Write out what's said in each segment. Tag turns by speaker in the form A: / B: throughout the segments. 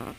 A: Uh-huh.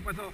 B: he puesto